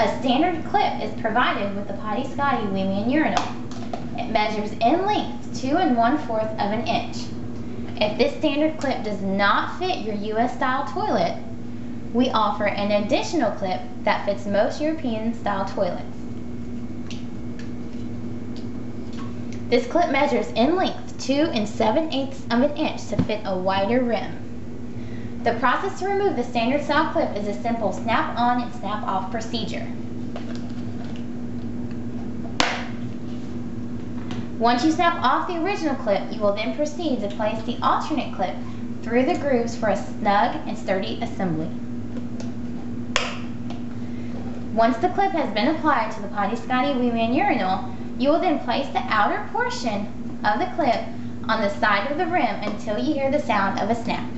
A standard clip is provided with the Potty Scotty Wee-Man urinal. It measures in length two and one fourth of an inch. If this standard clip does not fit your US style toilet, we offer an additional clip that fits most European style toilets. This clip measures in length 2 and 7 eighths of an inch to fit a wider rim. The process to remove the standard saw clip is a simple snap on and snap off procedure. Once you snap off the original clip, you will then proceed to place the alternate clip through the grooves for a snug and sturdy assembly. Once the clip has been applied to the Potty Scotty Wee-Man urinal, you will then place the outer portion of the clip on the side of the rim until you hear the sound of a snap.